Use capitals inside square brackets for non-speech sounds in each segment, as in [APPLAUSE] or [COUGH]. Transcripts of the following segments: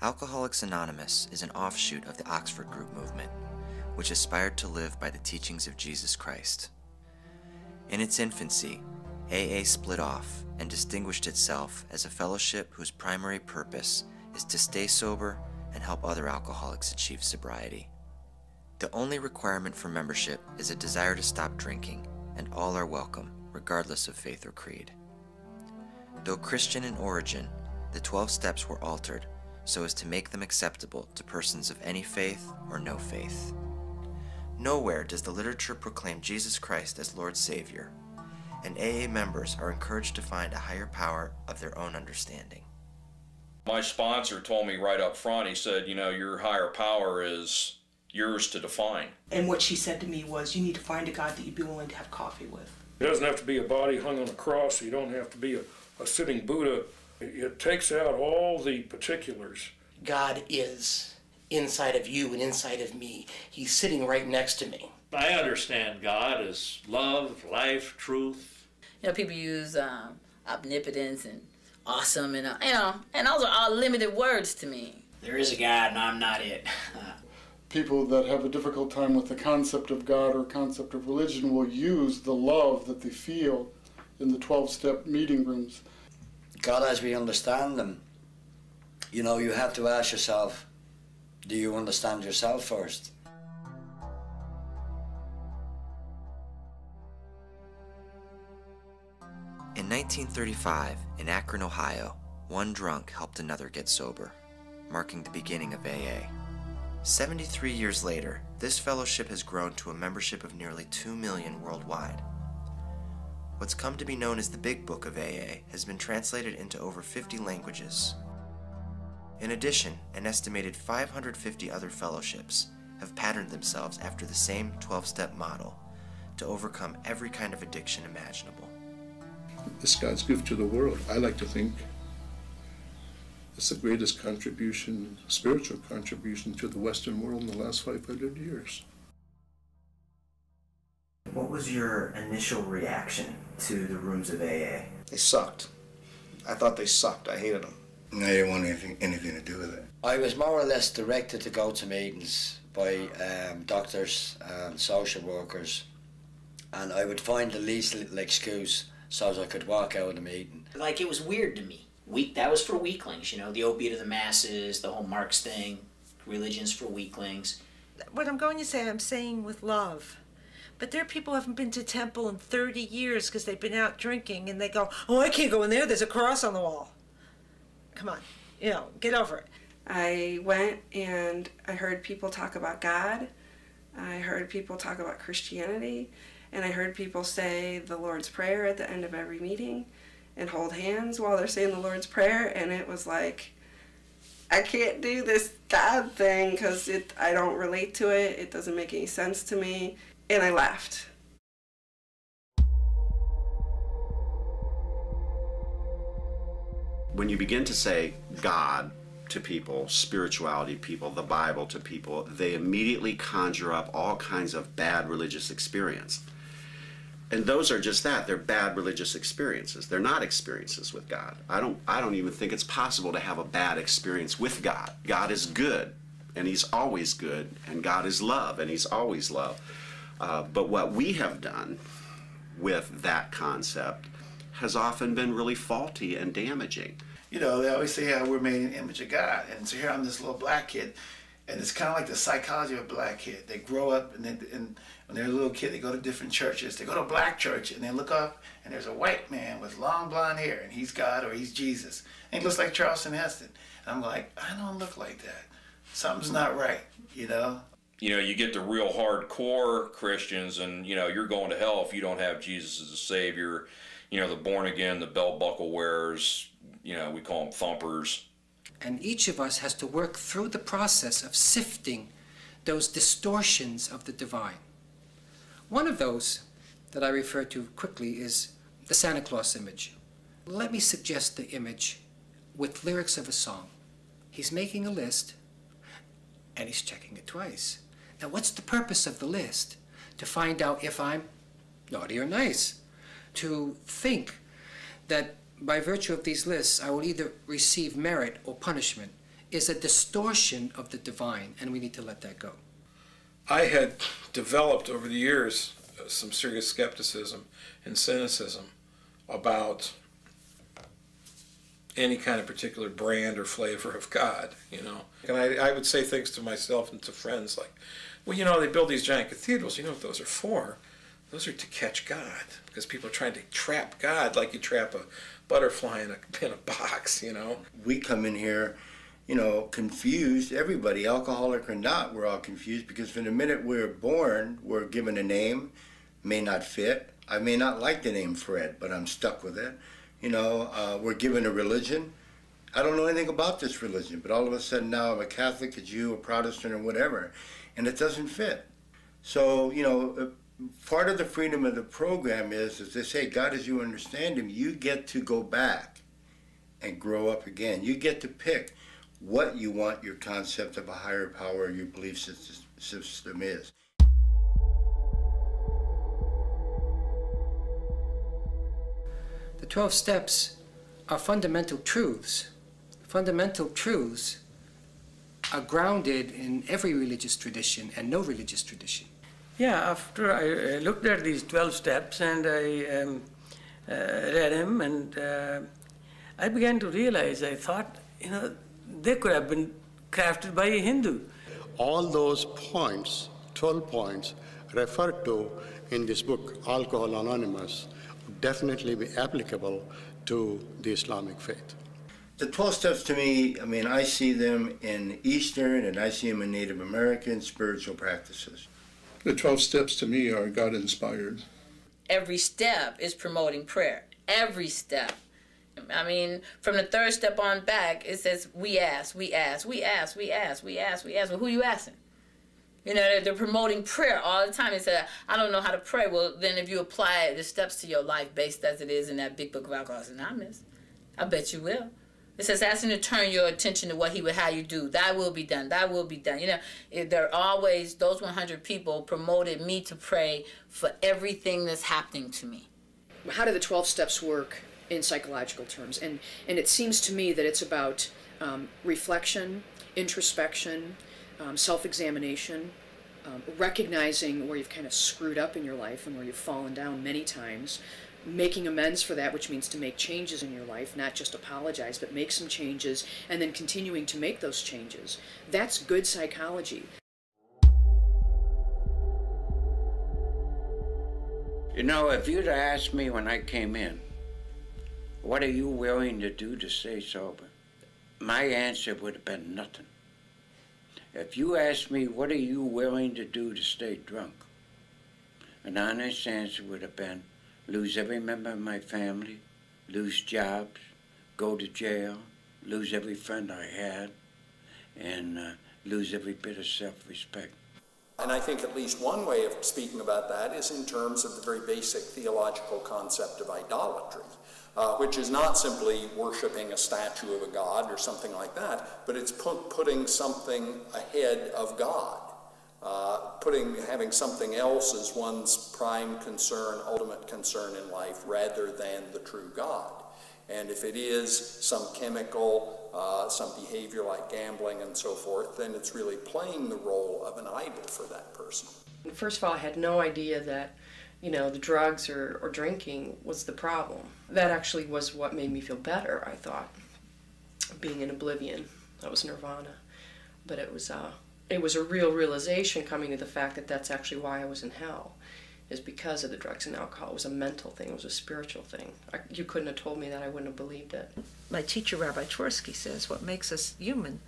Alcoholics Anonymous is an offshoot of the Oxford Group movement, which aspired to live by the teachings of Jesus Christ. In its infancy, AA split off and distinguished itself as a fellowship whose primary purpose is to stay sober and help other alcoholics achieve sobriety. The only requirement for membership is a desire to stop drinking, and all are welcome, regardless of faith or creed. Though Christian in origin, the 12 steps were altered so as to make them acceptable to persons of any faith or no faith. Nowhere does the literature proclaim Jesus Christ as Lord Savior, and AA members are encouraged to find a higher power of their own understanding. My sponsor told me right up front, he said, you know, your higher power is yours to define. And what she said to me was, you need to find a God that you'd be willing to have coffee with. It doesn't have to be a body hung on a cross. You don't have to be a, a sitting Buddha. It, it takes out all the particulars. God is inside of you and inside of me. He's sitting right next to me. I understand God as love, life, truth. You know, people use um, omnipotence and awesome, and uh, you know, and those are all limited words to me. There is a God, and I'm not it. [LAUGHS] people that have a difficult time with the concept of God or concept of religion will use the love that they feel in the 12 step meeting rooms. God, as we understand them, you know, you have to ask yourself, do you understand yourself first? In 1935, in Akron, Ohio, one drunk helped another get sober, marking the beginning of AA. 73 years later, this fellowship has grown to a membership of nearly 2 million worldwide. What's come to be known as the Big Book of AA has been translated into over 50 languages. In addition, an estimated 550 other fellowships have patterned themselves after the same 12 step model to overcome every kind of addiction imaginable. It's God's gift to the world. I like to think it's the greatest contribution, spiritual contribution to the Western world in the last 500 years. What was your initial reaction to the rooms of AA? They sucked. I thought they sucked. I hated them. I didn't want anything, anything to do with it. I was more or less directed to go to meetings by um, doctors and social workers, and I would find the least little excuse so as I could walk out of the meeting. Like it was weird to me. Weak. That was for weaklings. You know, the opiate of the masses, the whole Marx thing. Religions for weaklings. What I'm going to say, I'm saying with love. But there are people who haven't been to temple in 30 years because they've been out drinking and they go, oh, I can't go in there. There's a cross on the wall. Come on, you know, get over it. I went and I heard people talk about God. I heard people talk about Christianity. And I heard people say the Lord's Prayer at the end of every meeting and hold hands while they're saying the Lord's Prayer. And it was like, I can't do this God thing because I don't relate to it. It doesn't make any sense to me. And I left. When you begin to say God to people, spirituality people, the Bible to people, they immediately conjure up all kinds of bad religious experience. And those are just that. They're bad religious experiences. They're not experiences with God. I don't I don't even think it's possible to have a bad experience with God. God is good and he's always good and God is love and he's always love. Uh, but what we have done with that concept has often been really faulty and damaging. You know, they always say how we're made in the image of God. And so here I'm this little black kid, and it's kind of like the psychology of a black kid. They grow up, and, they, and when they're a little kid, they go to different churches. They go to a black church, and they look up, and there's a white man with long blonde hair, and he's God or he's Jesus. And he looks like Charleston Heston. And I'm like, I don't look like that. Something's not right, you know? You know, you get the real hardcore Christians, and you know, you're going to hell if you don't have Jesus as a savior. You know, the born again, the belt buckle wearers. You know, we call them thumpers. And each of us has to work through the process of sifting those distortions of the divine. One of those that I refer to quickly is the Santa Claus image. Let me suggest the image with lyrics of a song. He's making a list and he's checking it twice. Now, what's the purpose of the list? To find out if I'm naughty or nice. To think that by virtue of these lists, I will either receive merit or punishment. is a distortion of the divine, and we need to let that go. I had developed over the years uh, some serious skepticism and cynicism about any kind of particular brand or flavor of God, you know. And I, I would say things to myself and to friends like, well, you know, they build these giant cathedrals. You know what those are for? Those are to catch God because people are trying to trap God like you trap a butterfly in a, [LAUGHS] in a box, you know. We come in here, you know, confused. Everybody, alcoholic or not, we're all confused because from the minute we're born, we're given a name, may not fit. I may not like the name Fred, but I'm stuck with it. You know, uh, we're given a religion. I don't know anything about this religion, but all of a sudden now I'm a Catholic, a Jew, a Protestant, or whatever, and it doesn't fit. So, you know, uh, part of the freedom of the program is, as they say, God as you understand Him, you get to go back and grow up again. You get to pick what you want your concept of a higher power, your belief system is. The 12 steps are fundamental truths. Fundamental truths are grounded in every religious tradition and no religious tradition. Yeah, after I uh, looked at these 12 steps and I um, uh, read them, and uh, I began to realize, I thought, you know, they could have been crafted by a Hindu. All those points, 12 points, referred to in this book, Alcohol Anonymous, definitely be applicable to the Islamic faith. The 12 steps to me, I mean, I see them in Eastern and I see them in Native American spiritual practices. The 12 steps to me are God inspired. Every step is promoting prayer. Every step. I mean, from the third step on back, it says, we ask, we ask, we ask, we ask, we ask, we ask. Well, who are you asking? You know, they're, they're promoting prayer all the time. They said, I don't know how to pray. Well, then if you apply the steps to your life based as it is in that big book of Alcoholics Anonymous, I bet you will. It says, asking to turn your attention to what he would have you do. That will be done. That will be done. You know, they're always, those 100 people promoted me to pray for everything that's happening to me. How do the 12 steps work in psychological terms? And, and it seems to me that it's about um, reflection, introspection, um, self-examination, um, recognizing where you've kind of screwed up in your life and where you've fallen down many times, making amends for that, which means to make changes in your life, not just apologize, but make some changes, and then continuing to make those changes. That's good psychology. You know, if you'd asked me when I came in, what are you willing to do to stay sober? My answer would have been nothing. If you asked me, what are you willing to do to stay drunk? An honest answer would have been, lose every member of my family, lose jobs, go to jail, lose every friend I had, and uh, lose every bit of self-respect. And I think at least one way of speaking about that is in terms of the very basic theological concept of idolatry, uh, which is not simply worshiping a statue of a god or something like that, but it's put, putting something ahead of God. Uh, putting having something else as one's prime concern, ultimate concern in life, rather than the true God. And if it is some chemical, uh, some behavior like gambling and so forth, then it's really playing the role of an idol for that person. First of all, I had no idea that, you know, the drugs or, or drinking was the problem. That actually was what made me feel better, I thought. Being in oblivion. That was nirvana. But it was, uh, it was a real realization coming to the fact that that's actually why I was in hell is because of the drugs and alcohol. It was a mental thing. It was a spiritual thing. I, you couldn't have told me that. I wouldn't have believed it. My teacher, Rabbi Twerski, says what makes us human,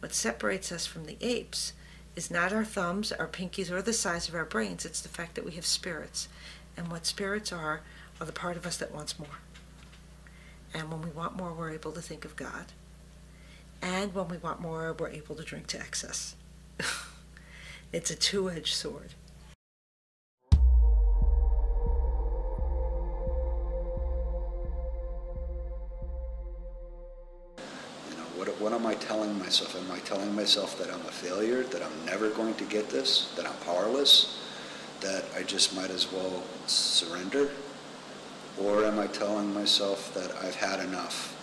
what separates us from the apes, is not our thumbs, our pinkies, or the size of our brains. It's the fact that we have spirits. And what spirits are, are the part of us that wants more. And when we want more, we're able to think of God. And when we want more, we're able to drink to excess. [LAUGHS] it's a two edged sword. What, what am I telling myself? Am I telling myself that I'm a failure, that I'm never going to get this, that I'm powerless, that I just might as well surrender? Or am I telling myself that I've had enough?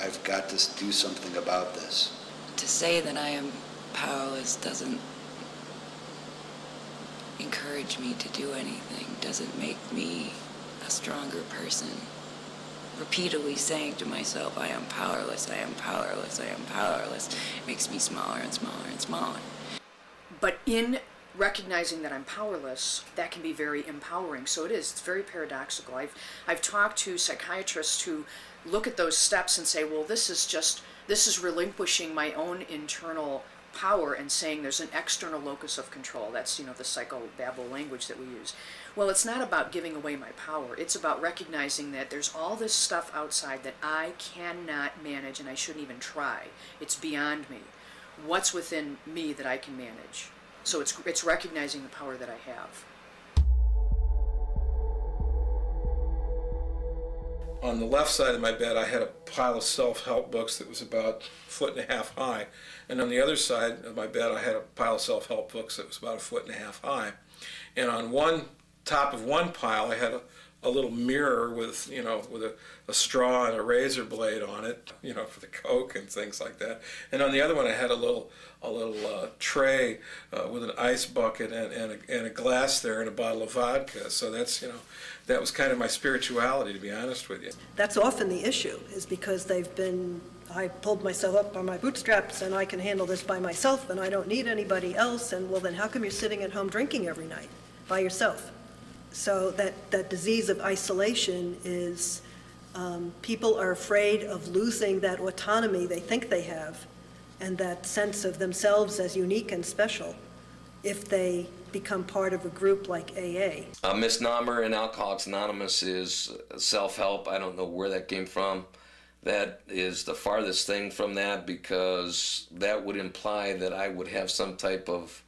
I've got to do something about this. to say that I am powerless doesn't encourage me to do anything, doesn't make me a stronger person. Repeatedly saying to myself, I am powerless, I am powerless, I am powerless, makes me smaller and smaller and smaller. But in recognizing that I'm powerless, that can be very empowering. So it is. It's very paradoxical. I've I've talked to psychiatrists who look at those steps and say, well, this is just this is relinquishing my own internal power and saying there's an external locus of control. That's you know the psychobabble language that we use. Well, it's not about giving away my power. It's about recognizing that there's all this stuff outside that I cannot manage and I shouldn't even try. It's beyond me. What's within me that I can manage? So it's it's recognizing the power that I have. On the left side of my bed, I had a pile of self-help books that was about a foot and a half high, and on the other side of my bed, I had a pile of self-help books that was about a foot and a half high, and on one top of one pile, I had a, a little mirror with you know with a, a straw and a razor blade on it, you know, for the coke and things like that, and on the other one, I had a little a little uh, tray uh, with an ice bucket and, and, a, and a glass there and a bottle of vodka. So that's you know that was kind of my spirituality, to be honest with you. That's often the issue, is because they've been, I pulled myself up by my bootstraps and I can handle this by myself and I don't need anybody else. And well, then how come you're sitting at home drinking every night by yourself? So that, that disease of isolation is, um, people are afraid of losing that autonomy they think they have and that sense of themselves as unique and special if they become part of a group like AA. A misnomer in Alcoholics Anonymous is self help. I don't know where that came from. That is the farthest thing from that because that would imply that I would have some type of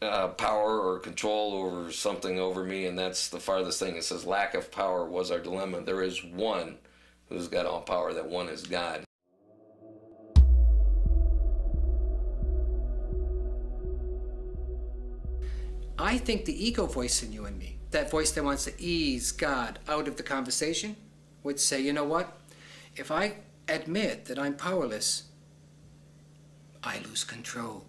uh, power or control over something over me, and that's the farthest thing. It says lack of power was our dilemma. There is one who's got all power, that one is God. I think the ego voice in you and me, that voice that wants to ease God out of the conversation, would say, you know what? If I admit that I'm powerless, I lose control.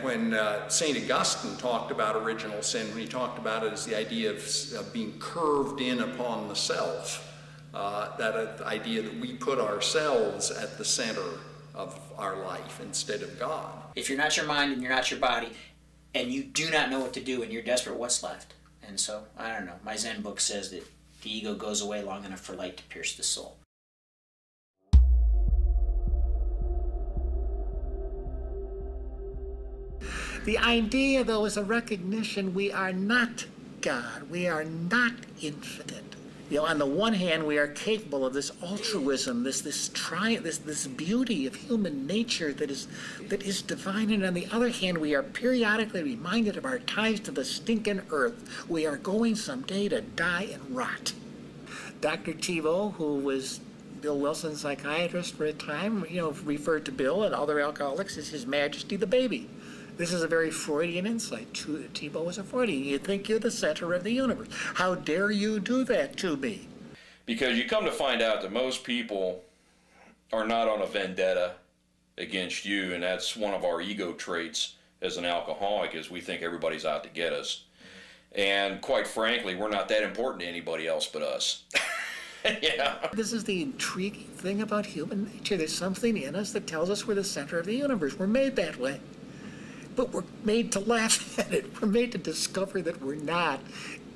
When uh, St. Augustine talked about original sin, when he talked about it as the idea of, of being curved in upon the self, uh, that uh, idea that we put ourselves at the center of our life instead of God. If you're not your mind and you're not your body, and you do not know what to do and you're desperate, what's left? And so, I don't know. My Zen book says that the ego goes away long enough for light to pierce the soul. The idea, though, is a recognition we are not God. We are not infinite. You know, on the one hand, we are capable of this altruism, this this tri- this this beauty of human nature that is that is divine, and on the other hand, we are periodically reminded of our ties to the stinking earth. We are going someday to die and rot. Dr. Tiebout, who was Bill Wilson's psychiatrist for a time, you know, referred to Bill and other alcoholics as His Majesty the Baby. This is a very Freudian insight. Tiebout was a Freudian. You think you're the center of the universe. How dare you do that to me? Because you come to find out that most people are not on a vendetta against you, and that's one of our ego traits as an alcoholic is we think everybody's out to get us. And quite frankly, we're not that important to anybody else but us. [LAUGHS] yeah. This is the intriguing thing about human nature. There's something in us that tells us we're the center of the universe. We're made that way but we're made to laugh [LAUGHS] at it. We're made to discover that we're not,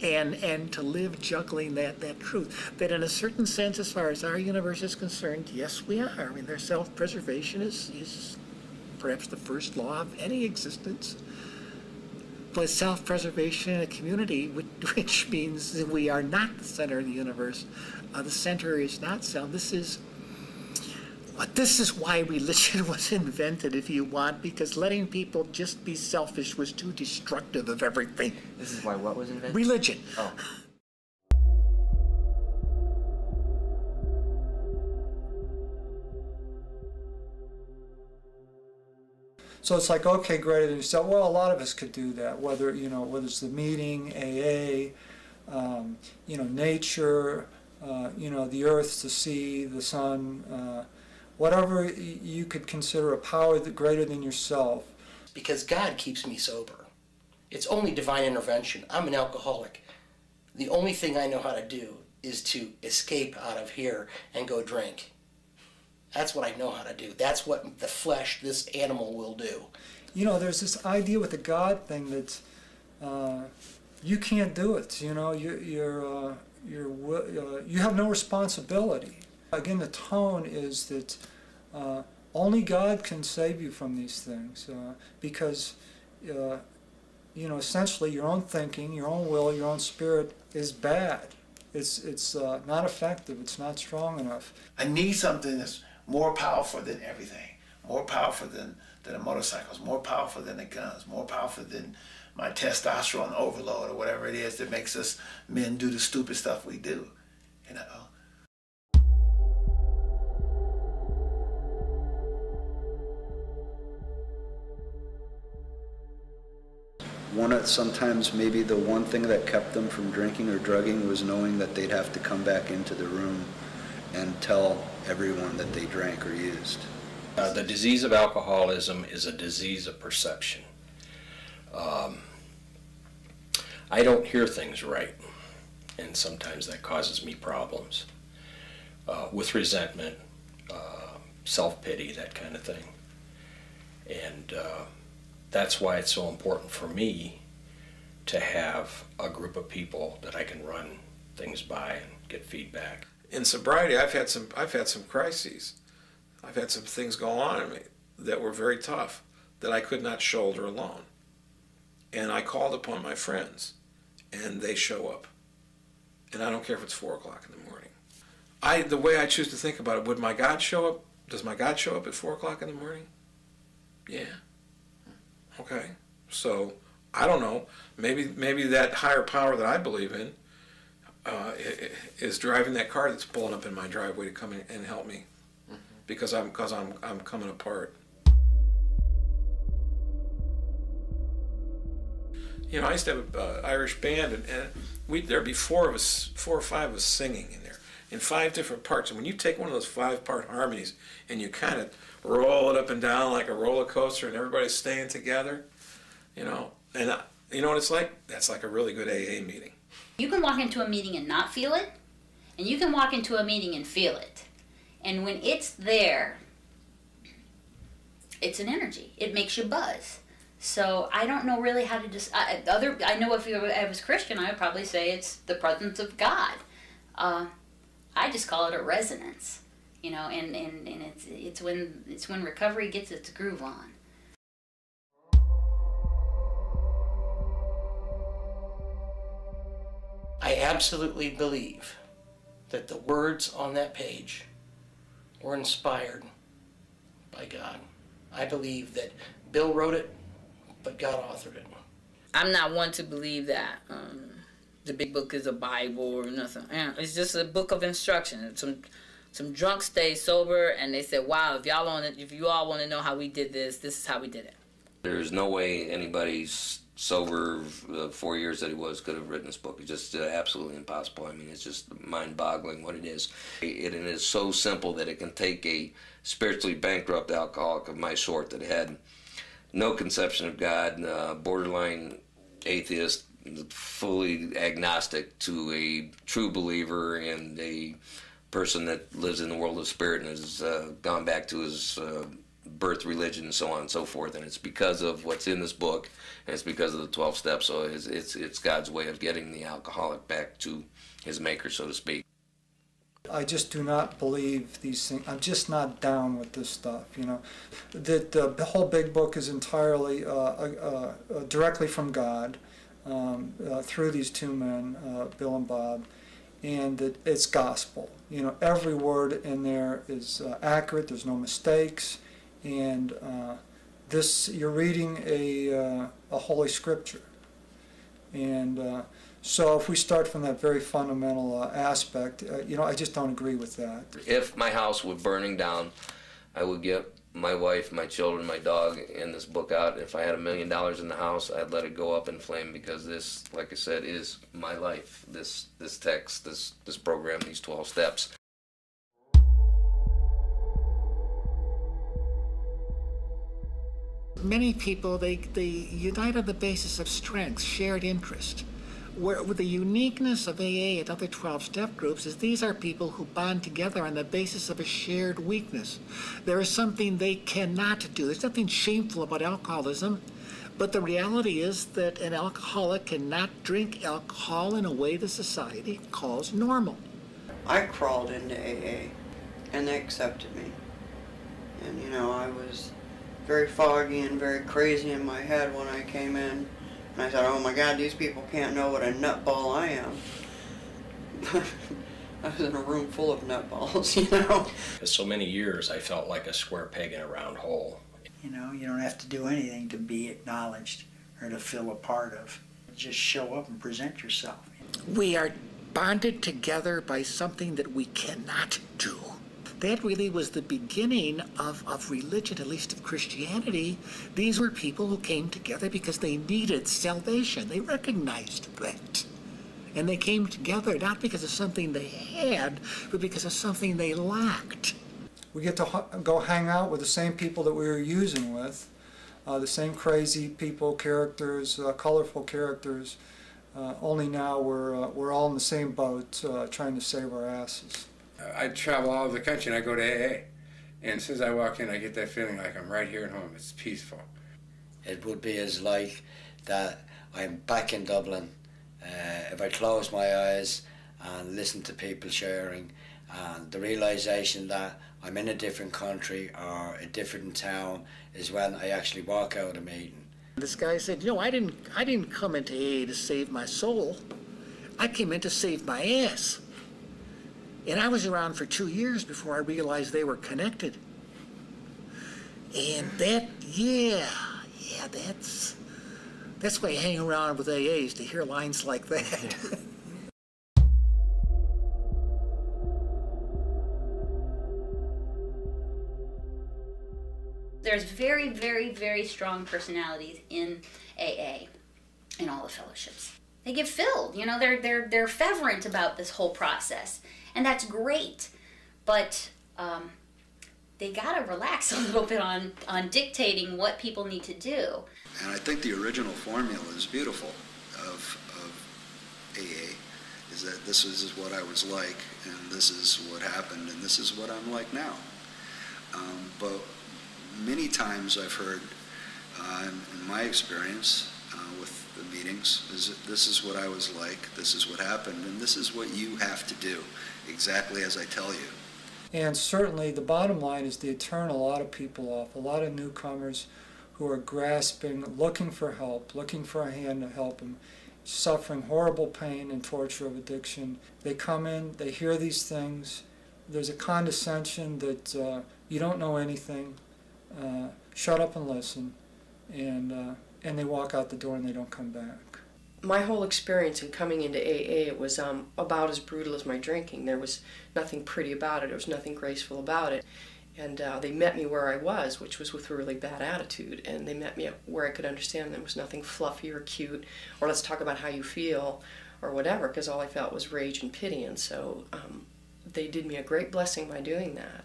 and and to live juggling that that truth. That in a certain sense, as far as our universe is concerned, yes, we are. I mean, their self-preservation is is perhaps the first law of any existence. But self-preservation in a community, which, [LAUGHS] which means that we are not the center of the universe. Uh, the center is not self. This is but this is why religion [LAUGHS] was invented, if you want, because letting people just be selfish was too destructive of everything. This is why what was invented? Religion. Oh. So it's like, okay, great. And you say, well, a lot of us could do that, whether, you know, whether it's the meeting, AA, um, you know, nature, uh, you know, the earth, the sea, the sun, uh, whatever you could consider a power that greater than yourself. because God keeps me sober. It's only divine intervention. I'm an alcoholic. The only thing I know how to do is to escape out of here and go drink. That's what I know how to do. That's what the flesh, this animal, will do. You know, there's this idea with the God thing that uh, you can't do it. You know, you, you're uh, you're uh, you have no responsibility. Again, the tone is that uh, only God can save you from these things uh, because uh, you know essentially your own thinking, your own will, your own spirit is bad. It's it's uh, not effective. It's not strong enough. I need something that's more powerful than everything, more powerful than, than the motorcycles, more powerful than the guns, more powerful than my testosterone overload or whatever it is that makes us men do the stupid stuff we do. You know. One of, sometimes maybe the one thing that kept them from drinking or drugging was knowing that they'd have to come back into the room and tell everyone that they drank or used. Uh, the disease of alcoholism is a disease of perception. Um, I don't hear things right, and sometimes that causes me problems uh, with resentment, uh, self pity, that kind of thing. And uh, that's why it's so important for me to have a group of people that I can run things by and get feedback. in sobriety, I've had some I've had some crises. I've had some things go on in me that were very tough that I could not shoulder alone. And I called upon my friends, and they show up. And I don't care if it's four o'clock in the morning. I the way I choose to think about it, would my God show up? Does my God show up at four o'clock in the morning? Yeah. Okay. So I don't know. Maybe maybe that higher power that I believe in uh, is driving that car that's pulling up in my driveway to come in and help me because I'm because I'm I'm coming apart. You know, I used to have an uh, Irish band, and, and we there'd be four of us, four or five of us singing in there in five different parts. And when you take one of those five-part harmonies and you kind of roll it up and down like a roller coaster, and everybody's staying together, you know, and I, you know what it's like? That's like a really good AA meeting. You can walk into a meeting and not feel it, and you can walk into a meeting and feel it. And when it's there, it's an energy. It makes you buzz. So I don't know really how to just I, other. I know if you I was Christian, I would probably say it's the presence of God. Uh, I just call it a resonance, you know, and, and, and it's it's when it's when recovery gets its groove on. I absolutely believe that the words on that page were inspired by God. I believe that Bill wrote it, but God authored it. I'm not one to believe that um, the big book is a Bible or nothing. It's just a book of instruction. Some some drunks stayed sober and they said, "Wow, if y'all want, if you all want to know how we did this, this is how we did it." There's no way anybody's sober uh, four years that he was could have written this book. It's just uh, absolutely impossible. I mean, it's just mind-boggling what it is. It, it is so simple that it can take a spiritually bankrupt alcoholic of my sort that had no conception of God, uh, borderline atheist, fully agnostic to a true believer and a person that lives in the world of spirit and has uh, gone back to his uh, birth religion and so on and so forth. And it's because of what's in this book, and it's because of the 12 steps. So it's, it's, it's God's way of getting the alcoholic back to his maker, so to speak. I just do not believe these things. I'm just not down with this stuff. You know, that the whole big book is entirely uh, uh, uh, directly from God um, uh, through these two men, uh, Bill and Bob, and that it's gospel. You know, every word in there is uh, accurate. There's no mistakes, and uh, this you're reading a uh, a holy scripture, and. Uh, so if we start from that very fundamental uh, aspect, uh, you know, I just don't agree with that. If my house were burning down, I would get my wife, my children, my dog, and this book out. If I had a million dollars in the house, I'd let it go up in flame because this, like I said, is my life. This this text, this this program, these twelve steps. Many people they, they unite on the basis of strength, shared interest. Where with the uniqueness of AA and other 12 step groups is these are people who bond together on the basis of a shared weakness. There is something they cannot do. There's nothing shameful about alcoholism, but the reality is that an alcoholic cannot drink alcohol in a way the society calls normal. I crawled into AA and they accepted me. And you know, I was very foggy and very crazy in my head when I came in. And I thought, oh my god, these people can't know what a nutball I am. [LAUGHS] I was in a room full of nutballs, [LAUGHS] you know. For so many years, I felt like a square peg in a round hole. You know, you don't have to do anything to be acknowledged or to feel a part of. Just show up and present yourself. We are bonded together by something that we cannot do. That really was the beginning of, of religion, at least of Christianity. These were people who came together because they needed salvation. They recognized that. And they came together not because of something they had, but because of something they lacked. We get to go hang out with the same people that we were using with, uh, the same crazy people, characters, uh, colorful characters. Uh, only now we're uh, we're all in the same boat, uh, trying to save our asses. I travel all over the country and I go to AA. And as soon as I walk in, I get that feeling like I'm right here at home. It's peaceful. It would be as like that I'm back in Dublin. Uh, if I close my eyes and listen to people sharing, and the realization that I'm in a different country or a different town is when I actually walk out of a meeting. This guy said, "You know, I didn't, I didn't come into AA to save my soul. I came in to save my ass." And I was around for two years before I realized they were connected. And that, yeah, yeah, that's that's why I hang around with AAs to hear lines like that. [LAUGHS] There's very, very, very strong personalities in AA, in all the fellowships. They get filled, you know. They're they're they're fervent about this whole process, and that's great. But um, they gotta relax [LAUGHS] a little bit on on dictating what people need to do. And I think the original formula is beautiful of, of AA, is that this is what I was like, and this is what happened, and this is what I'm like now. Um, but many times I've heard, uh, in, in my experience uh, with the meetings, is that this is what I was like, this is what happened, and this is what you have to do, exactly as I tell you. And certainly, the bottom line is they turn a lot of people off. A lot of newcomers who are grasping, looking for help, looking for a hand to help them, suffering horrible pain and torture of addiction. They come in, they hear these things. There's a condescension that uh, you don't know anything. Uh, shut up and listen, and uh, and they walk out the door and they don't come back. My whole experience in coming into AA it was um, about as brutal as my drinking. There was nothing pretty about it. There was nothing graceful about it. And uh, they met me where I was, which was with a really bad attitude. And they met me where I could understand there was nothing fluffy or cute, or let's talk about how you feel, or whatever, because all I felt was rage and pity. And so um, they did me a great blessing by doing that.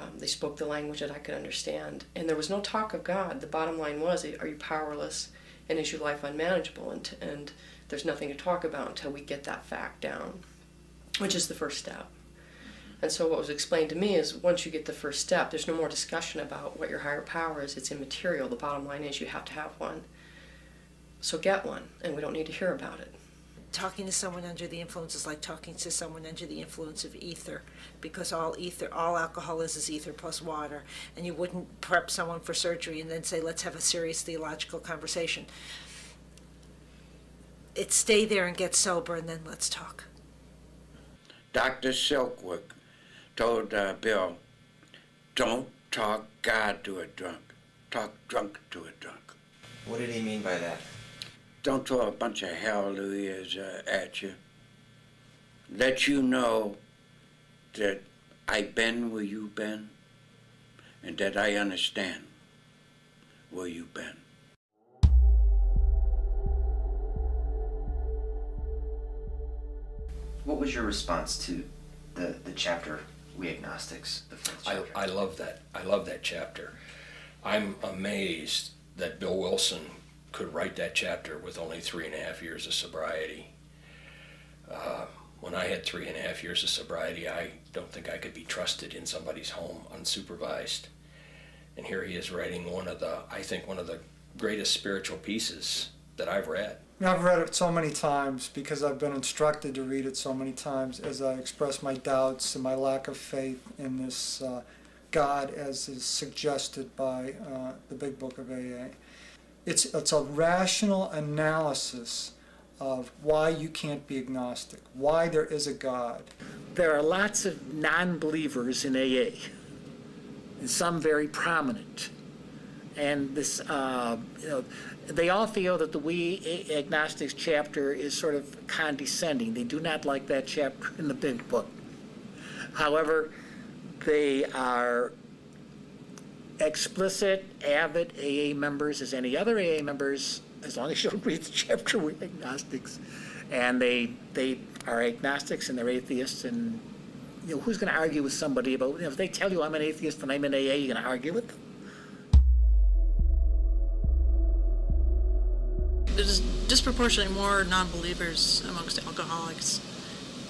Um, they spoke the language that I could understand. And there was no talk of God. The bottom line was, are you powerless? And is your life unmanageable? And, and there's nothing to talk about until we get that fact down, which is the first step. And so what was explained to me is once you get the first step, there's no more discussion about what your higher power is. It's immaterial. The bottom line is you have to have one. So get one, and we don't need to hear about it. Talking to someone under the influence is like talking to someone under the influence of ether, because all ether, all alcohol is is ether plus water, and you wouldn't prep someone for surgery and then say, let's have a serious theological conversation. It's stay there and get sober, and then let's talk. Dr. Silkworth told uh, Bill, don't talk God to a drunk, talk drunk to a drunk. What did he mean by that? Don't throw a bunch of hallelujahs uh, at you. Let you know that I've been where you've been and that I understand where you've been. What was your response to the, the chapter, We Agnostics, the fourth I, chapter? I love that. I love that chapter. I'm amazed that Bill Wilson could write that chapter with only three and a half years of sobriety. Uh, when I had three and a half years of sobriety, I don't think I could be trusted in somebody's home unsupervised. And here he is writing one of the, I think, one of the greatest spiritual pieces that I've read. I've read it so many times because I've been instructed to read it so many times as I express my doubts and my lack of faith in this uh, God as is suggested by uh, the Big Book of AA. It's, it's a rational analysis of why you can't be agnostic, why there is a God. There are lots of non believers in AA, and some very prominent. And this, uh, you know, they all feel that the We Agnostics chapter is sort of condescending. They do not like that chapter in the big book. However, they are explicit, avid AA members as any other AA members, as long as you don't [LAUGHS] read the chapter We Agnostics. And they they are agnostics and they're atheists and you know, who's going to argue with somebody about, you know, if they tell you I'm an atheist and I'm in AA, you're going to argue with them? there's disproportionately more non-believers amongst alcoholics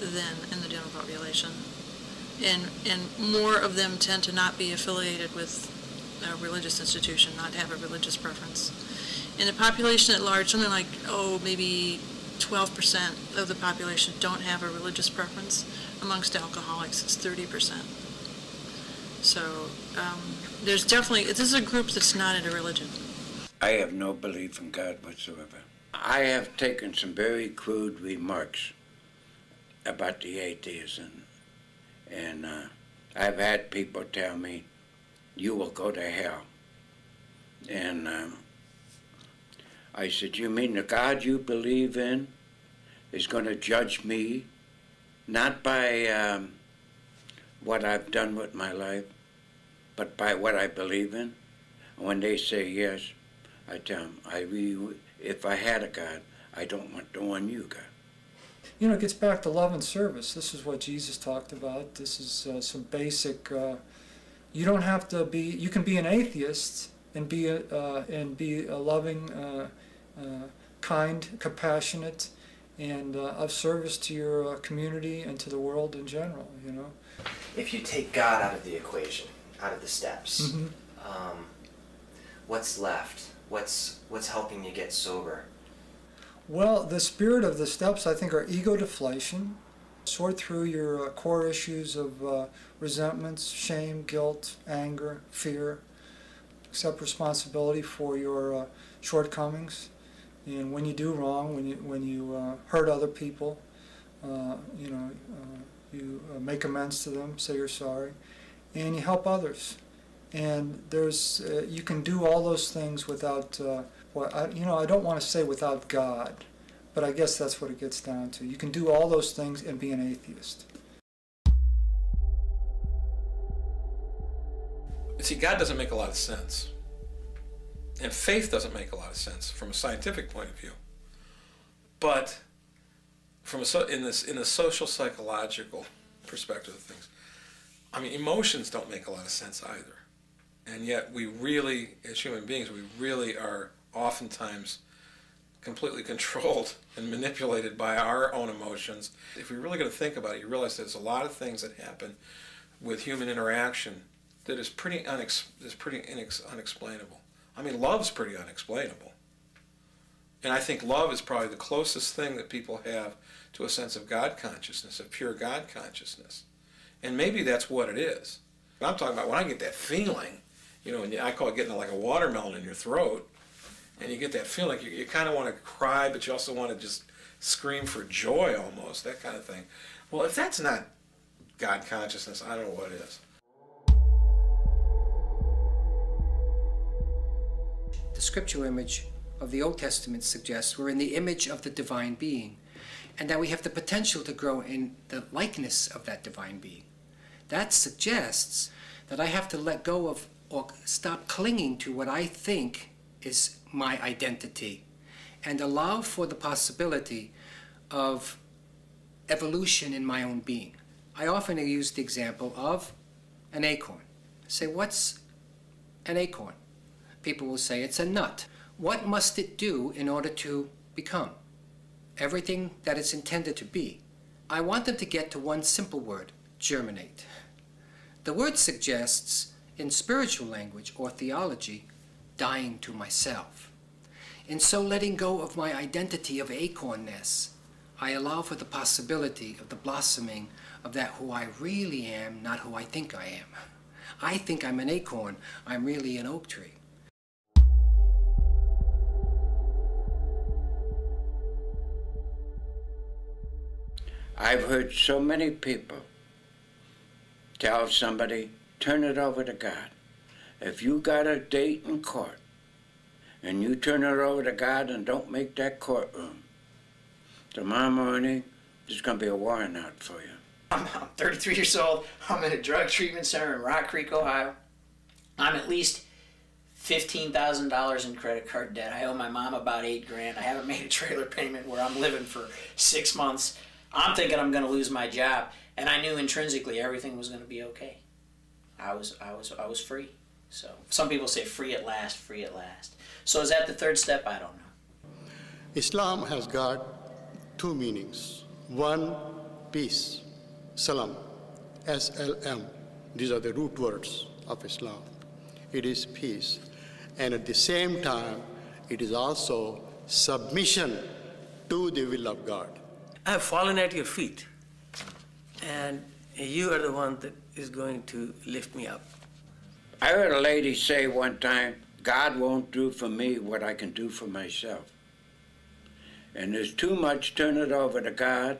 than in the general population. And, and more of them tend to not be affiliated with a religious institution, not to have a religious preference. In the population at large, something like, oh, maybe 12% of the population don't have a religious preference. Amongst alcoholics, it's 30%. So um, there's definitely, this is a group that's not into religion. I have no belief in God whatsoever. I have taken some very crude remarks about the atheism, and uh, I've had people tell me, "You will go to hell," and um, I said, "You mean the God you believe in is going to judge me, not by um, what I've done with my life, but by what I believe in?" And when they say yes. I tell him, I really, if I had a God, I don't want the one you got. You know, it gets back to love and service. This is what Jesus talked about. This is uh, some basic. Uh, you don't have to be. You can be an atheist and be a uh, and be a loving, uh, uh, kind, compassionate, and uh, of service to your community and to the world in general. You know. If you take God out of the equation, out of the steps, Mhm. um, what's left? What's what's helping you get sober? Well, the spirit of the steps, I think, are ego deflation. Sort through your uh, core issues of uh, resentments, shame, guilt, anger, fear. Accept responsibility for your uh, shortcomings, and when you do wrong, when you when you uh, hurt other people, uh, you know, uh, you uh, make amends to them, say you're sorry, and you help others. And there's uh, you can do all those things without well, I, you know, I don't want to say without God, but I guess that's what it gets down to. You can do all those things and be an atheist. See, God doesn't make a lot of sense. And faith doesn't make a lot of sense from a scientific point of view. But from a in this in a social psychological perspective of things, I mean, emotions don't make a lot of sense either. And yet we really, as human beings, we really are oftentimes completely [LAUGHS] controlled and manipulated by our own emotions. If you're really going to think about it, you realize there's a lot of things that happen with human interaction that is pretty unex- is pretty inex- unexplainable. I mean, love's pretty unexplainable. And I think love is probably the closest thing that people have to a sense of God consciousness, of pure God consciousness. And maybe that's what it is. I'm talking about when I get that feeling, you know, and I call it getting like a watermelon in your throat, and you get that feeling, you, you kind of want to cry, but you also want to just scream for joy almost, that kind of thing. Well, if that's not God consciousness, I don't know what is. The scriptural image of the Old Testament suggests we're in the image of the divine being, and that we have the potential to grow in the likeness of that divine being. That suggests that I have to let go of or stop clinging to what I think is my identity and allow for the possibility of evolution in my own being. I often use the example of an acorn. Say, what's an acorn? People will say it's a nut. What must it do in order to become? Everything that it's intended to be. I want them to get to one simple word germinate. The word suggests, in spiritual language or theology, dying to myself. In so letting go of my identity of acornness, I allow for the possibility of the blossoming of that who I really am, not who I think I am. I think I'm an acorn, I'm really an oak tree. I've heard so many people tell somebody, turn it over to God. If you got a date in court and you turn it over to God and don't make that courtroom, tomorrow morning there's going to be a warrant out for you. I'm, I'm 33 years old. I'm in a drug treatment center in Rock Creek, Ohio. I'm at least $15,000 in credit card debt. I owe my mom about eight grand. I haven't made a trailer payment where I'm living for six months. I'm thinking I'm going to lose my job, and I knew intrinsically everything was going to be okay. I was, I was, I was free. So some people say free at last, free at last. So is that the third step? I don't know. Islam has got two meanings. One, peace, salam, S-L-M. These are the root words of Islam. It is peace. And at the same time, it is also submission to the will of God. I have fallen at your feet, and you are the one that is going to lift me up. I heard a lady say one time, God won't do for me what I can do for myself. And there's too much turn it over to God.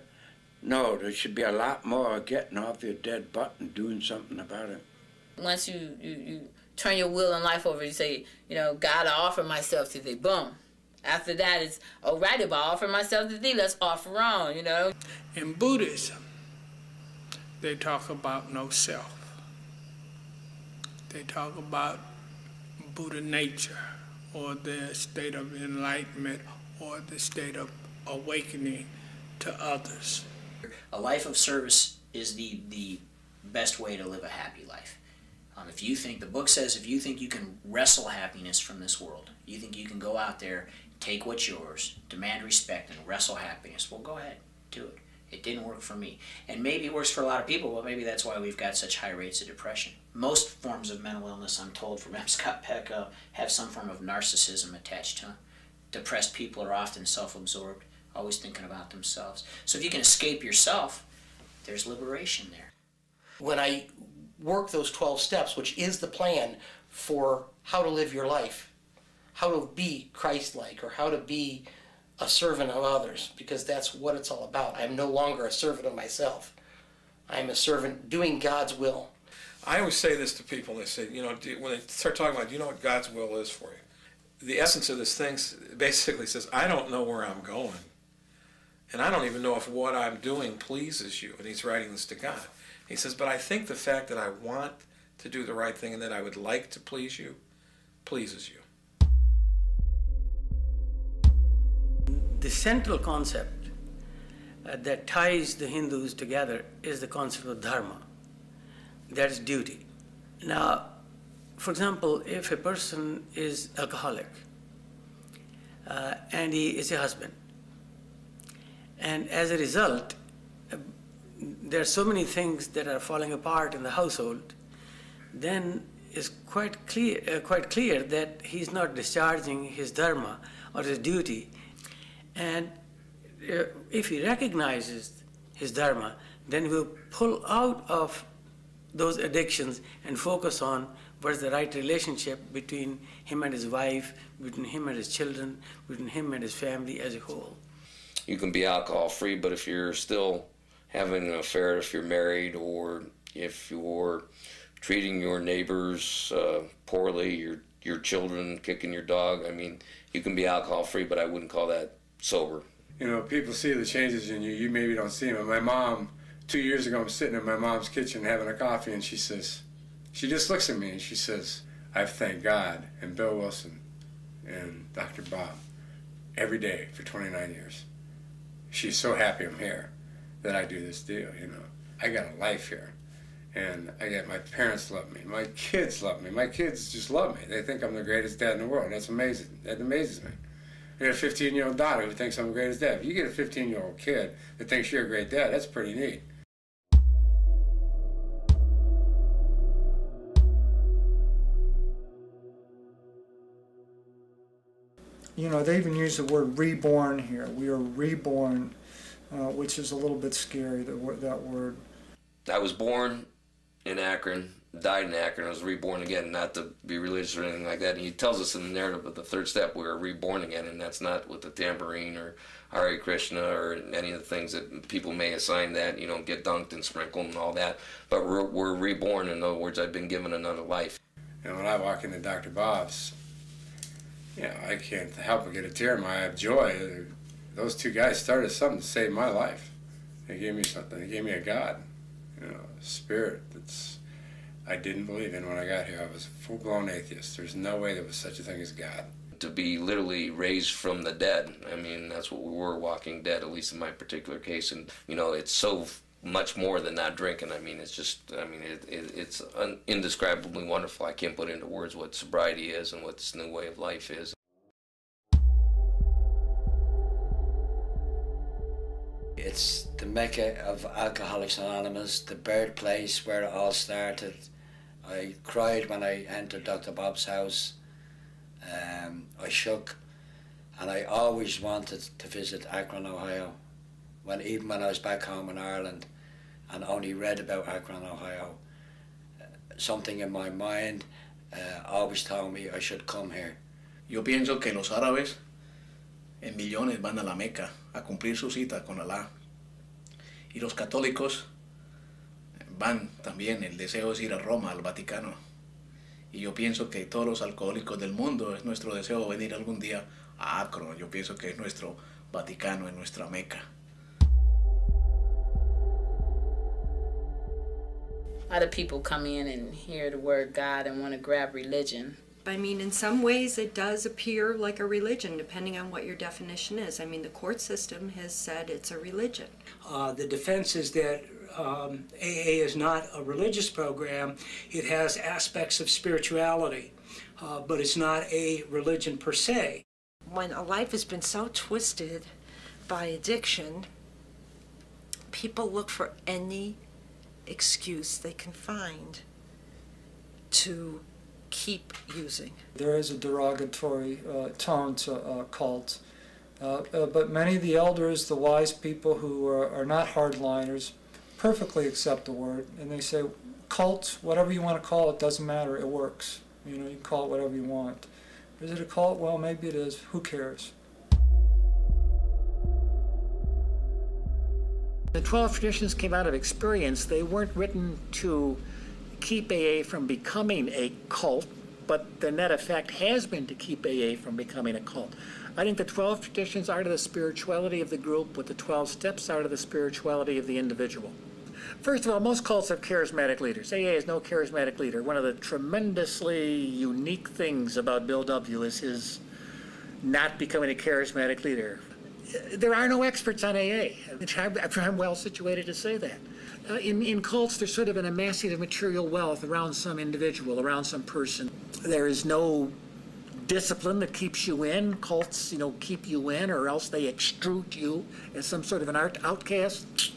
No, there should be a lot more getting off your dead butt and doing something about it. Once you, you, you turn your will and life over, you say, you know, God, I offer myself to thee. Boom. After that, it's, all right, if I offer myself to thee, let's offer on, you know. In Buddhism, they talk about no self. They talk about Buddha nature or the state of enlightenment or the state of awakening to others. A life of service is the, the best way to live a happy life. Um, if you think, the book says, if you think you can wrestle happiness from this world, you think you can go out there, take what's yours, demand respect, and wrestle happiness, well, go ahead, do it. It didn't work for me. And maybe it works for a lot of people, but maybe that's why we've got such high rates of depression. Most forms of mental illness, I'm told from [LAUGHS] M. Scott Peck, uh, have some form of narcissism attached to them. Depressed people are often self absorbed, always thinking about themselves. So if you can escape yourself, there's liberation there. When I work those 12 steps, which is the plan for how to live your life, how to be Christ like, or how to be a servant of others, because that's what it's all about. I'm no longer a servant of myself. I'm a servant doing God's will. I always say this to people. They say, you know, when they start talking about, do you know what God's will is for you? The essence of this thing basically says, I don't know where I'm going. And I don't even know if what I'm doing pleases you. And he's writing this to God. He says, but I think the fact that I want to do the right thing and that I would like to please you pleases you. The central concept uh, that ties the Hindus together is the concept of dharma. That is duty. Now, for example, if a person is alcoholic uh, and he is a husband, and as a result, uh, there are so many things that are falling apart in the household, then it's quite clear, uh, quite clear that he's not discharging his dharma or his duty. And uh, if he recognizes his dharma, then he'll pull out of those addictions and focus on what's the right relationship between him and his wife, between him and his children, between him and his family as a whole. You can be alcohol free, but if you're still having an affair, if you're married, or if you're treating your neighbors uh, poorly, your your children kicking your dog, I mean, you can be alcohol free, but I wouldn't call that sober. You know, people see the changes in you. You maybe don't see them. My mom two years ago, I'm sitting in my mom's kitchen having a coffee, and she says, she just looks at me and she says, I've thanked God and Bill Wilson and Dr. Bob every day for 29 years. She's so happy I'm here that I do this deal, you know. I got a life here. And I get my parents love me, my kids love me, my kids just love me. They think I'm the greatest dad in the world. That's amazing. That amazes me. I got a 15 year old daughter who thinks I'm the greatest dad. If you get a 15 year old kid that thinks you're a great dad, that's pretty neat. You know, they even use the word reborn here. We are reborn, uh, which is a little bit scary, that, that word. I was born in Akron, died in Akron, was reborn again, not to be religious or anything like that. And he tells us in the narrative of the third step, we're reborn again, and that's not with the tambourine or Hare Krishna or any of the things that people may assign that, you know, get dunked and sprinkled and all that. But we're, we're reborn, in other words, I've been given another life. And when I walk into Dr. Bob's, you know, I can't help but get a tear in my eye of joy. Those two guys started something to save my life. They gave me something. They gave me a God, you know, a spirit that's I didn't believe in when I got here. I was a full-blown atheist. There's no way there was such a thing as God. To be literally raised from the dead. I mean, that's what we were, walking dead, at least in my particular case. And, you know, it's so much more than not drinking. I mean, it's just, I mean, it, it, it's un- indescribably wonderful. I can't put into words what sobriety is and what this new way of life is. It's the mecca of Alcoholics Anonymous, the birthplace where it all started. I cried when I entered Dr. Bob's house. Um, I shook, and I always wanted to visit Akron, Ohio. When even when I was back home in Ireland, and only read about Akron, Ohio, uh, something in my mind uh, always told me I should come here. Yo pienso que los árabes en millones van a la Meca a cumplir su cita con Alá. Y los católicos van también, el deseo es ir a Roma, al Vaticano. Y yo pienso que todos los alcohólicos del mundo es nuestro deseo venir algún día a Akron. Yo pienso que es nuestro Vaticano, es nuestra Meca. A lot of people come in and hear the word God and want to grab religion. I mean, in some ways, it does appear like a religion, depending on what your definition is. I mean, the court system has said it's a religion. Uh, the defense is that um, AA is not a religious program. It has aspects of spirituality, uh, but it's not a religion per se. When a life has been so twisted by addiction, people look for any excuse they can find to keep using. There is a derogatory uh, tone to uh, cult. Uh, uh, but many of the elders, the wise people who are, are not hardliners, perfectly accept the word. And they say, cult, whatever you want to call it, doesn't matter, it works. You know, you can call it whatever you want. Is it a cult? Well, maybe it is. Who cares? The 12 traditions came out of experience. They weren't written to keep AA from becoming a cult, but the net effect has been to keep AA from becoming a cult. I think the 12 traditions are to the spirituality of the group, what the 12 steps are to the spirituality of the individual. First of all, most cults have charismatic leaders. AA is no charismatic leader. One of the tremendously unique things about Bill W. is his not becoming a charismatic leader. There are no experts on AA. I'm, well situated to say that. Uh, in, in cults, there's sort of an amassing of material wealth around some individual, around some person. There is no discipline that keeps you in. Cults, you know, keep you in, or else they extrude you as some sort of an art outcast.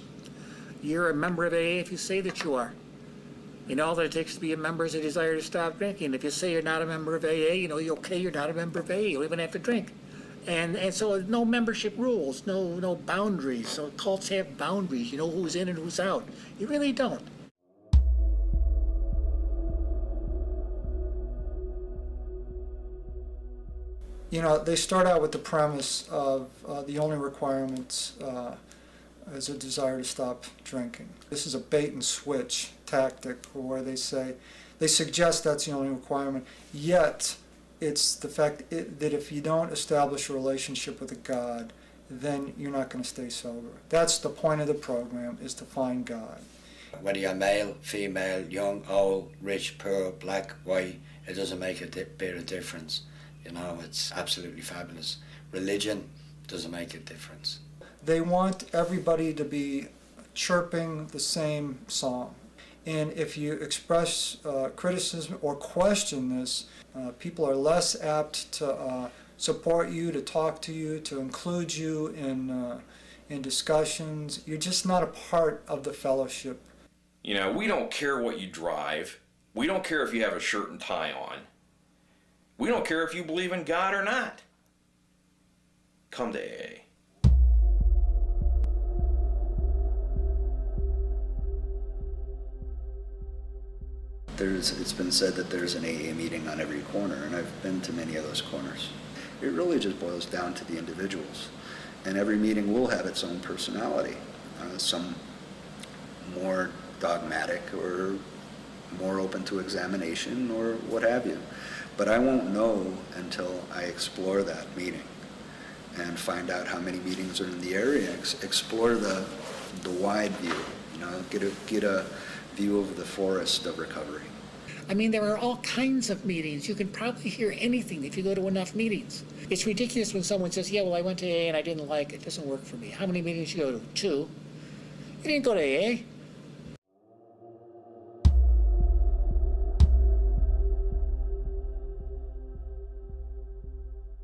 You're a member of AA if you say that you are. You know, all that it takes to be a member is a desire to stop drinking. If you say you're not a member of AA, you know, you're okay, you're not a member of AA. You don't even have to drink. And, and so no membership rules, no no boundaries. So cults have boundaries. You know who's in and who's out. You really don't. You know, they start out with the premise of uh, the only requirements uh, is a desire to stop drinking. This is a bait and switch tactic where they say, they suggest that's the only requirement, yet it's the fact that if you don't establish a relationship with a God, then you're not going to stay sober. That's the point of the program, is to find God. Whether you're male, female, young, old, rich, poor, black, white, it doesn't make a bit of difference. You know, it's absolutely fabulous. Religion doesn't make a difference. They want everybody to be chirping the same song. And if you express uh, criticism or question this, uh, people are less apt to uh, support you, to talk to you, to include you in, uh, in discussions. You're just not a part of the fellowship. You know, we don't care what you drive. We don't care if you have a shirt and tie on. We don't care if you believe in God or not. Come to AA. There's, it's been said that there's an AA meeting on every corner, and I've been to many of those corners. It really just boils down to the individuals. And every meeting will have its own personality. Uh, some more dogmatic or more open to examination or what have you. But I won't know until I explore that meeting and find out how many meetings are in the area, ex- explore the, the wide view, you know, get a, get a view of the forest of recovery. I mean, there are all kinds of meetings. You can probably hear anything if you go to enough meetings. It's ridiculous when someone says, yeah, well, I went to AA and I didn't like it. It doesn't work for me. How many meetings you go to? Two. You didn't go to AA.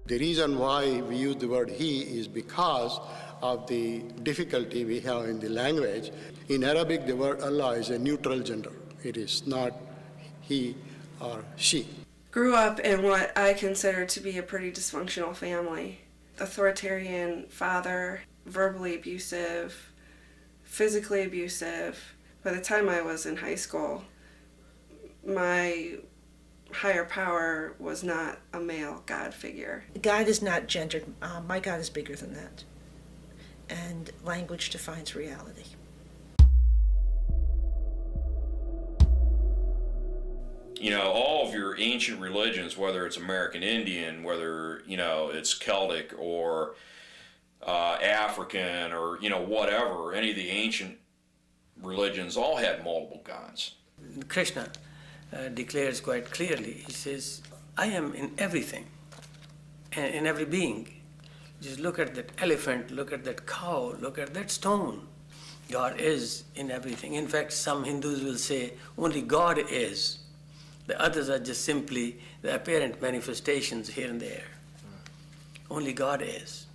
The reason why we use the word he is because of the difficulty we have in the language. In Arabic, the word Allah is a neutral gender. It is not he or she. Grew up in what I consider to be a pretty dysfunctional family. Authoritarian father, verbally abusive, physically abusive. By the time I was in high school, my higher power was not a male God figure. God is not gendered. Uh, my God is bigger than that. And language defines reality. You know, all of your ancient religions, whether it's American Indian, whether, you know, it's Celtic or uh, African or, you know, whatever, any of the ancient religions all had multiple gods. Krishna uh, declares quite clearly, he says, I am in everything, in every being. Just look at that elephant, look at that cow, look at that stone. God is in everything. In fact, some Hindus will say only God is. The others are just simply the apparent manifestations here and there. Only God is.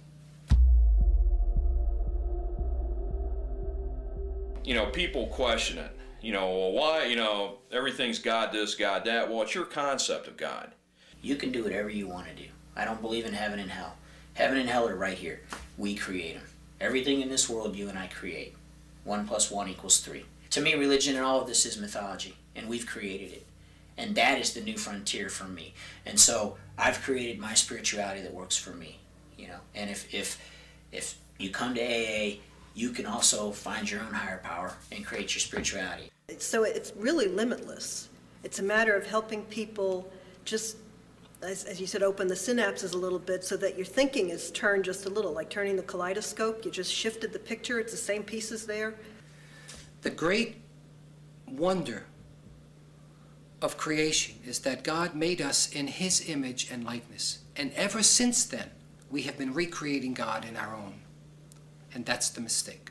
You know, people question it. You know, well, why, you know, everything's God this, God that. Well, it's your concept of God. You can do whatever you want to do. I don't believe in heaven and hell. Heaven and hell are right here. We create them. Everything in this world, you and I create. One plus one equals three. To me, religion and all of this is mythology, and we've created it. And that is the new frontier for me. And so I've created my spirituality that works for me, you know. And if if if you come to AA, you can also find your own higher power and create your spirituality. So it's really limitless. It's a matter of helping people just, as, as you said, open the synapses a little bit so that your thinking is turned just a little, like turning the kaleidoscope. You just shifted the picture, it's the same pieces there. The great wonder of creation is that God made us in His image and likeness. And ever since then, we have been recreating God in our own. And that's the mistake.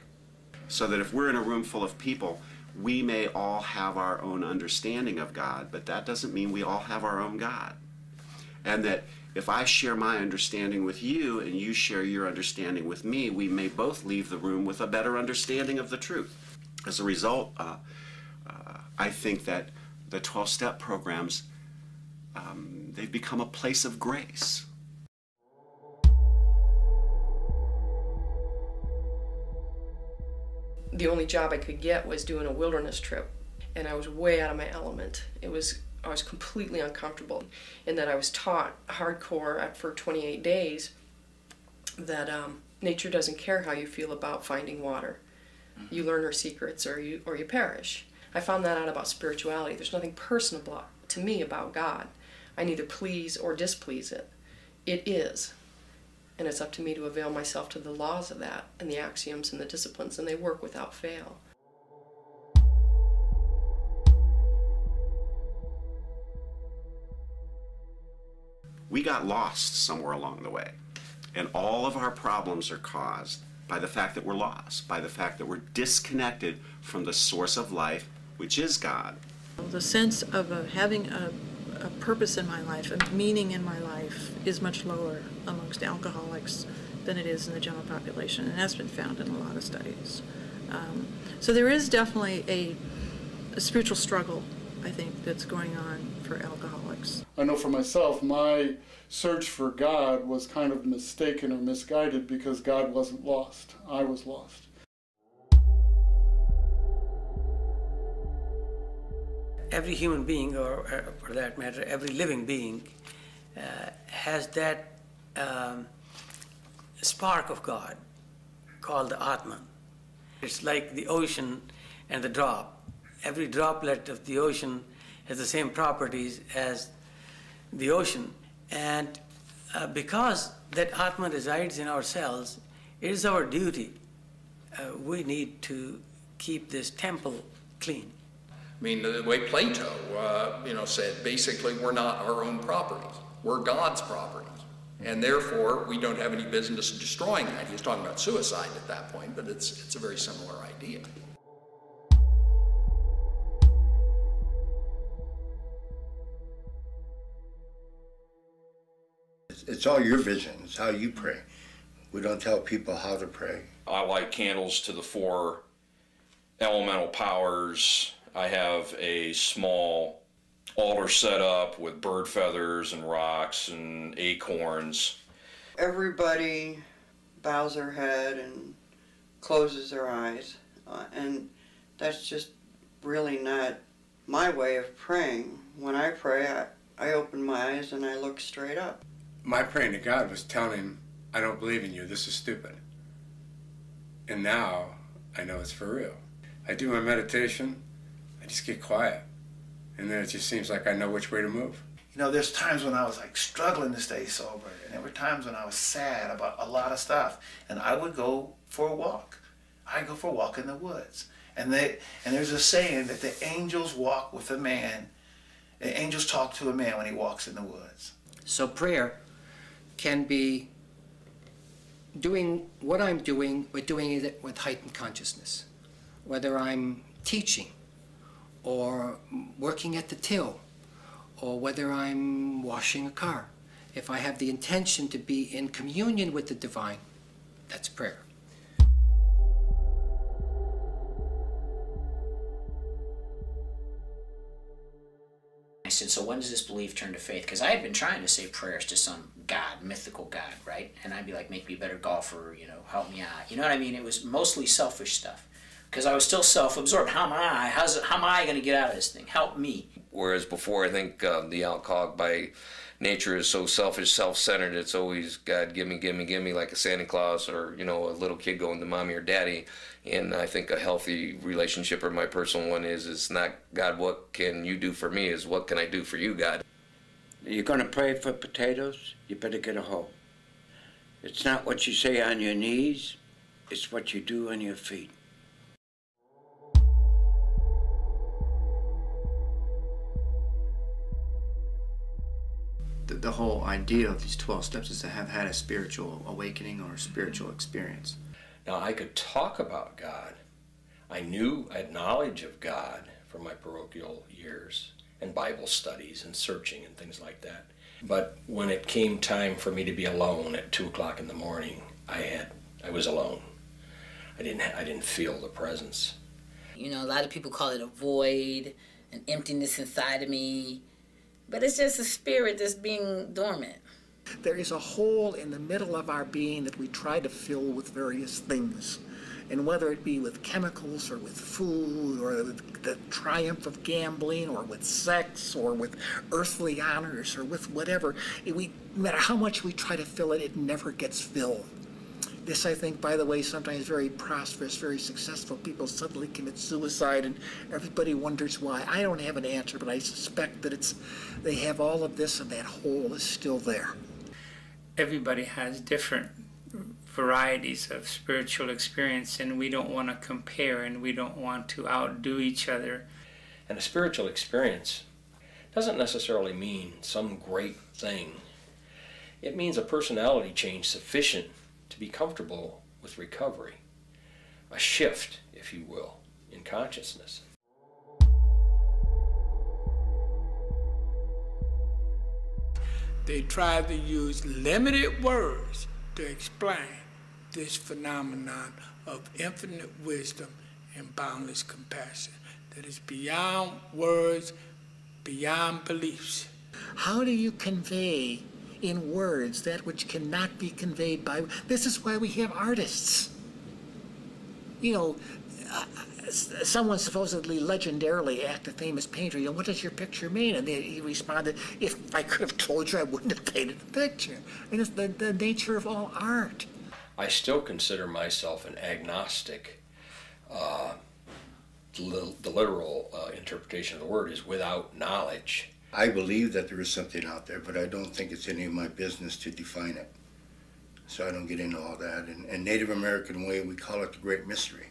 So that if we're in a room full of people, we may all have our own understanding of God, but that doesn't mean we all have our own God. And that if I share my understanding with you and you share your understanding with me, we may both leave the room with a better understanding of the truth. As a result, uh, uh, I think that the 12 step programs, um, they've become a place of grace. The only job I could get was doing a wilderness trip, and I was way out of my element. It was I was completely uncomfortable in that I was taught hardcore for 28 days that um, nature doesn't care how you feel about finding water. You learn her secrets or you or you perish. I found that out about spirituality. There's nothing personal to me about God. I neither please or displease it. It is. And it's up to me to avail myself to the laws of that and the axioms and the disciplines, and they work without fail. We got lost somewhere along the way. And all of our problems are caused by the fact that we're lost, by the fact that we're disconnected from the source of life which is God. The sense of a, having a, a purpose in my life, a meaning in my life, is much lower amongst alcoholics than it is in the general population, and that's been found in a lot of studies. Um, so there is definitely a, a spiritual struggle, I think, that's going on for alcoholics. I know for myself, my search for God was kind of mistaken or misguided because God wasn't lost. I was lost. Every human being, or uh, for that matter, every living being, uh, has that um, spark of God called the Atman. It's like the ocean and the drop. Every droplet of the ocean has the same properties as the ocean. And uh, because that Atman resides in ourselves, it is our duty. Uh, we need to keep this temple clean. I mean, the way Plato, uh, you know, said, basically, we're not our own properties. We're God's properties. And therefore, we don't have any business destroying that. He was talking about suicide at that point, but it's, it's a very similar idea. It's all your vision. It's how you pray. We don't tell people how to pray. I light candles to the four elemental powers. I have a small altar set up with bird feathers and rocks and acorns. Everybody bows their head and closes their eyes, uh, and that's just really not my way of praying. When I pray, I, I open my eyes and I look straight up. My praying to God was telling him, I don't believe in you, this is stupid. And now I know it's for real. I do my meditation, I just get quiet. And then it just seems like I know which way to move. You know, there's times when I was like struggling to stay sober, and there were times when I was sad about a lot of stuff, and I would go for a walk. I'd go for a walk in the woods. And they and there's a saying that the angels walk with a man. The angels talk to a man when he walks in the woods. So prayer can be doing what I'm doing, but doing it with heightened consciousness. Whether I'm teaching, or working at the till, or whether I'm washing a car. If I have the intention to be in communion with the divine, that's prayer. I said, so when does this belief turn to faith? Because I had been trying to say prayers to some God, mythical God, right? And I'd be like, make me a better golfer, you know, help me out. You know what I mean? It was mostly selfish stuff. Because I was still self-absorbed. How am I? How's how am I going to get out of this thing? Help me. Whereas before, I think uh, the alcoholic by nature is so selfish, self-centered. It's always God, give me, give me, give me, like a Santa Claus or you know a little kid going to mommy or daddy. And I think a healthy relationship, or my personal one, is is not God, what can you do for me? Is what can I do for you, God? You're going to pray for potatoes. You better get a hoe. It's not what you say on your knees. It's what you do on your feet. The, the whole idea of these 12 steps is to have had a spiritual awakening or a spiritual experience. Now, I could talk about God. I knew, I had knowledge of God from my parochial years and Bible studies and searching and things like that. But when it came time for me to be alone at two o'clock in the morning, I had, I was alone. I didn't, I didn't feel the presence. You know, a lot of people call it a void, an emptiness inside of me. But it's just a spirit that's being dormant. There is a hole in the middle of our being that we try to fill with various things. And whether it be with chemicals or with food or with the triumph of gambling or with sex or with earthly honors or with whatever, we, no matter how much we try to fill it, it never gets filled. This, I think, by the way, sometimes very prosperous, very successful people suddenly commit suicide, and everybody wonders why. I don't have an answer, but I suspect that it's they have all of this, and that hole is still there. Everybody has different varieties of spiritual experience, and we don't want to compare, and we don't want to outdo each other. And a spiritual experience doesn't necessarily mean some great thing. It means a personality change sufficient to be comfortable with recovery, a shift, if you will, in consciousness. They tried to use limited words to explain this phenomenon of infinite wisdom and boundless compassion that is beyond words, beyond beliefs. How do you convey in words that which cannot be conveyed by. This is why we have artists. You know, uh, someone supposedly legendarily asked a famous painter, you know, what does your picture mean? And they, he responded, if I could have told you, I wouldn't have painted the picture. And it's the, the nature of all art. I still consider myself an agnostic. Uh, the, literal uh, interpretation of the word is without knowledge. I believe that there is something out there, but I don't think it's any of my business to define it. So I don't get into all that. And, and Native American way, we call it the great mystery.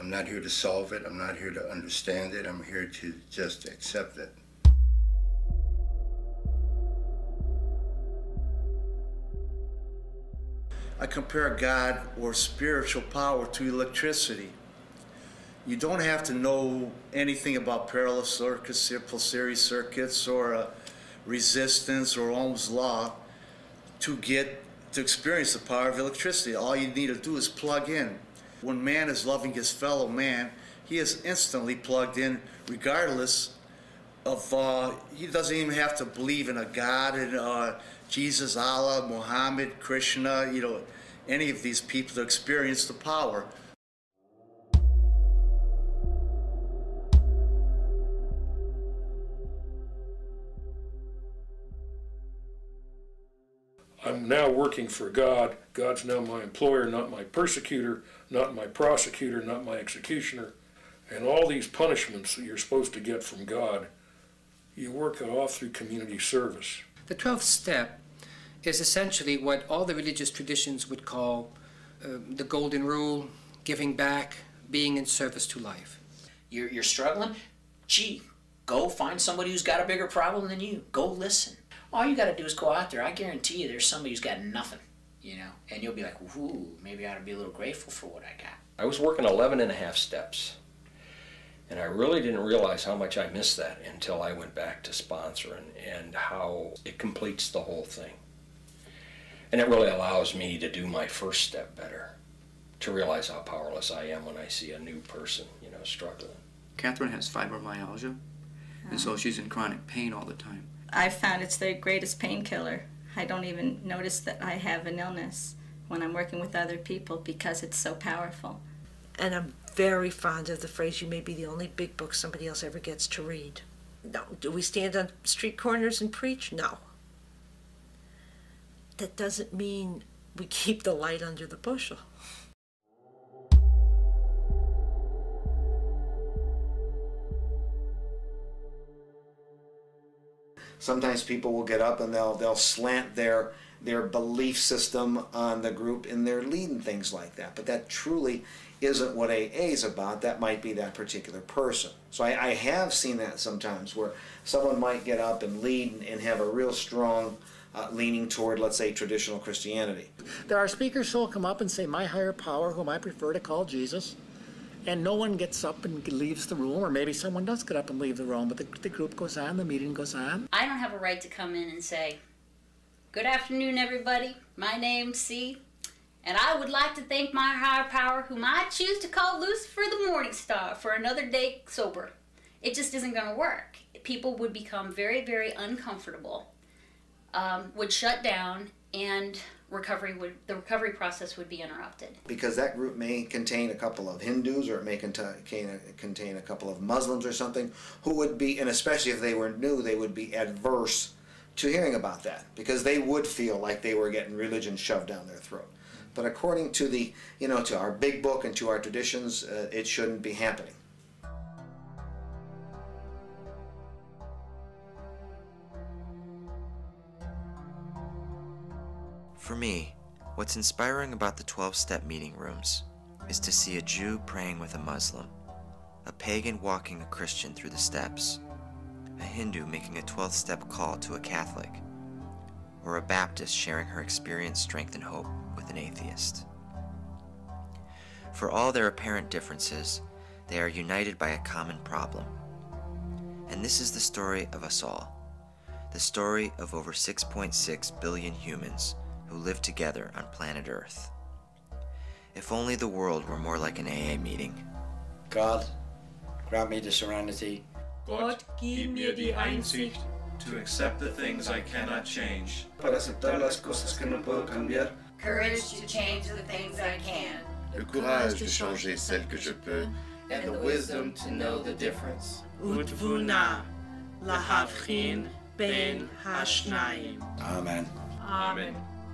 I'm not here to solve it. I'm not here to understand it. I'm here to just accept it. I compare God or spiritual power to electricity. You don't have to know anything about parallel circuits, simple series circuits, or uh, resistance or Ohm's law to get to experience the power of electricity. All you need to do is plug in. When man is loving his fellow man, he is instantly plugged in, regardless of. Uh, he doesn't even have to believe in a God and uh, Jesus, Allah, Muhammad, Krishna, you know, any of these people to experience the power. I'm now working for God. God's now my employer, not my persecutor, not my prosecutor, not my executioner. And all these punishments that you're supposed to get from God, you work it off through community service. The 12th step is essentially what all the religious traditions would call uh, the golden rule, giving back, being in service to life. You're, you're struggling? Gee, go find somebody who's got a bigger problem than you. Go listen all you got to do is go out there. I guarantee you there's somebody who's got nothing, you know, and you'll be like, ooh, maybe I ought to be a little grateful for what I got. I was working 11 and a half steps. And I really didn't realize how much I missed that until I went back to sponsoring and how it completes the whole thing. And it really allows me to do my first step better, to realize how powerless I am when I see a new person, you know, struggling. Catherine has fibromyalgia, and so ah. she's in chronic pain all the time. I've found it's the greatest painkiller. I don't even notice that I have an illness when I'm working with other people because it's so powerful. And I'm very fond of the phrase, you may be the only big book somebody else ever gets to read. No. Do we stand on street corners and preach? No. That doesn't mean we keep the light under the bushel. Sometimes people will get up and they'll they'll slant their their belief system on the group and they're leading things like that. But that truly isn't what AA is about. That might be that particular person. So I, I have seen that sometimes where someone might get up and lead and have a real strong uh, leaning toward, let's say, traditional Christianity. There are speakers who will come up and say, My higher power, whom I prefer to call Jesus, and no one gets up and leaves the room, or maybe someone does get up and leave the room, but the, the group goes on, the meeting goes on. I don't have a right to come in and say, Good afternoon, everybody. My name's C, and I would like to thank my higher power, whom I choose to call Lucifer the Morning Star, for another day sober. It just isn't going to work. People would become very, very uncomfortable, um, would shut down, and recovery would the recovery process would be interrupted. Because that group may contain a couple of Hindus or it may contain contain a couple of Muslims or something who would be and especially if they were new they would be adverse to hearing about that because they would feel like they were getting religion shoved down their throat. But according to the you know to our big book and to our traditions uh, it shouldn't be happening For me, what's inspiring about the 12 step meeting rooms is to see a Jew praying with a Muslim, a pagan walking a Christian through the steps, a Hindu making a 12 step call to a Catholic, or a Baptist sharing her experience, strength, and hope with an atheist. For all their apparent differences, they are united by a common problem. And this is the story of us all the story of over 6.6 billion humans who live together on planet Earth. If only the world were more like an AA meeting. God, grant me the serenity. God, give me the Einsicht to accept the things I cannot change. Para aceptar las cosas que no puedo cambiar. Courage to change the things I can. Le courage de changer celles que je peux. And the wisdom to know the difference. Utvuna lahavrin ben hashnayim. Amen. Amen.